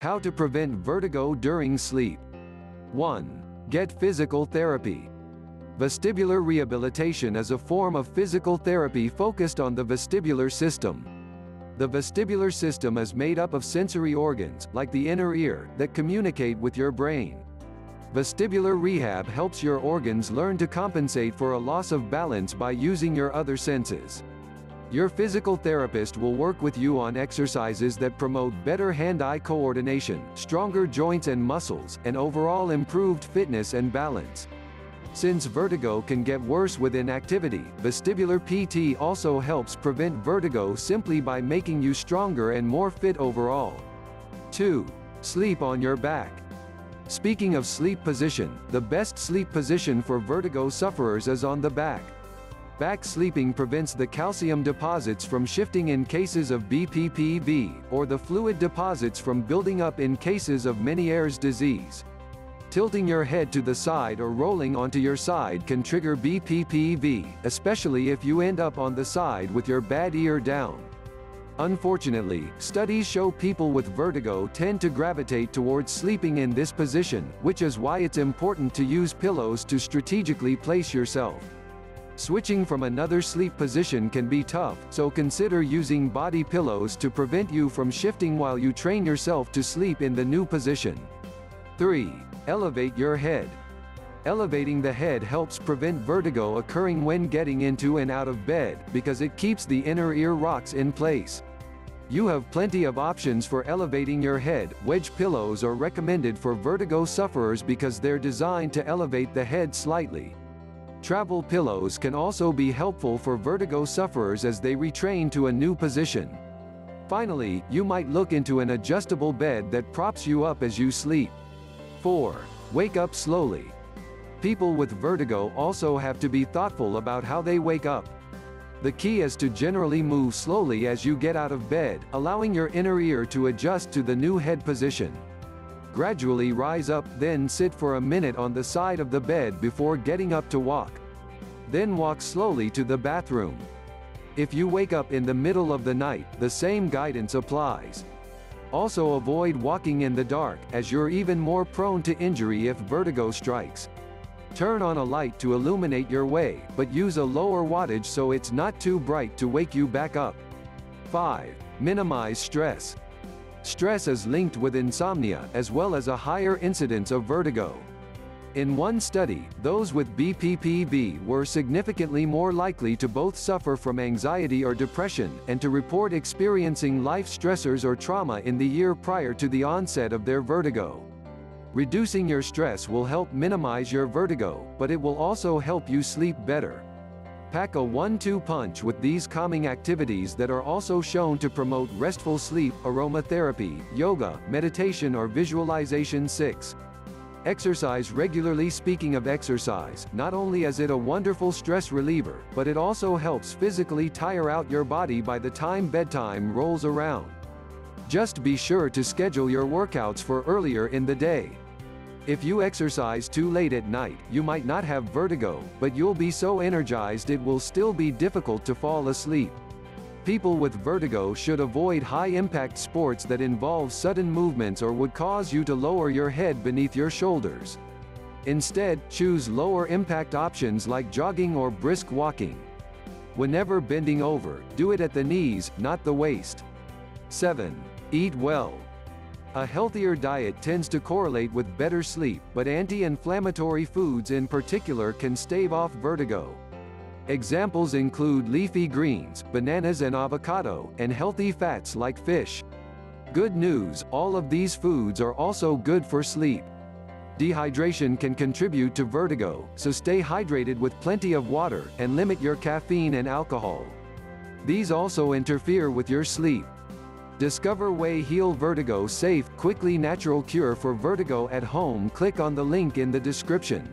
How to prevent vertigo during sleep. 1. Get physical therapy. Vestibular rehabilitation is a form of physical therapy focused on the vestibular system. The vestibular system is made up of sensory organs, like the inner ear, that communicate with your brain. Vestibular rehab helps your organs learn to compensate for a loss of balance by using your other senses. Your physical therapist will work with you on exercises that promote better hand-eye coordination, stronger joints and muscles, and overall improved fitness and balance. Since vertigo can get worse with inactivity, vestibular PT also helps prevent vertigo simply by making you stronger and more fit overall. 2. Sleep on your back. Speaking of sleep position, the best sleep position for vertigo sufferers is on the back. Back sleeping prevents the calcium deposits from shifting in cases of BPPV, or the fluid deposits from building up in cases of Meniere's disease. Tilting your head to the side or rolling onto your side can trigger BPPV, especially if you end up on the side with your bad ear down. Unfortunately, studies show people with vertigo tend to gravitate towards sleeping in this position, which is why it's important to use pillows to strategically place yourself. Switching from another sleep position can be tough, so consider using body pillows to prevent you from shifting while you train yourself to sleep in the new position. 3. Elevate your head. Elevating the head helps prevent vertigo occurring when getting into and out of bed, because it keeps the inner ear rocks in place. You have plenty of options for elevating your head. Wedge pillows are recommended for vertigo sufferers because they're designed to elevate the head slightly. Travel pillows can also be helpful for vertigo sufferers as they retrain to a new position. Finally, you might look into an adjustable bed that props you up as you sleep. 4. Wake up slowly. People with vertigo also have to be thoughtful about how they wake up. The key is to generally move slowly as you get out of bed, allowing your inner ear to adjust to the new head position. Gradually rise up, then sit for a minute on the side of the bed before getting up to walk. Then walk slowly to the bathroom. If you wake up in the middle of the night, the same guidance applies. Also avoid walking in the dark, as you're even more prone to injury if vertigo strikes. Turn on a light to illuminate your way, but use a lower wattage so it's not too bright to wake you back up. 5. Minimize stress. Stress is linked with insomnia, as well as a higher incidence of vertigo. In one study, those with BPPV were significantly more likely to both suffer from anxiety or depression, and to report experiencing life stressors or trauma in the year prior to the onset of their vertigo. Reducing your stress will help minimize your vertigo, but it will also help you sleep better. Pack a one-two punch with these calming activities that are also shown to promote restful sleep, aromatherapy, yoga, meditation or visualization 6. Exercise regularly Speaking of exercise, not only is it a wonderful stress reliever, but it also helps physically tire out your body by the time bedtime rolls around. Just be sure to schedule your workouts for earlier in the day. If you exercise too late at night, you might not have vertigo, but you'll be so energized it will still be difficult to fall asleep. People with vertigo should avoid high-impact sports that involve sudden movements or would cause you to lower your head beneath your shoulders. Instead, choose lower-impact options like jogging or brisk walking. Whenever bending over, do it at the knees, not the waist. 7. Eat well. A healthier diet tends to correlate with better sleep, but anti-inflammatory foods in particular can stave off vertigo. Examples include leafy greens, bananas and avocado, and healthy fats like fish. Good news, all of these foods are also good for sleep. Dehydration can contribute to vertigo, so stay hydrated with plenty of water, and limit your caffeine and alcohol. These also interfere with your sleep. Discover Way Heal Vertigo Safe, Quickly Natural Cure for Vertigo at Home Click on the link in the description.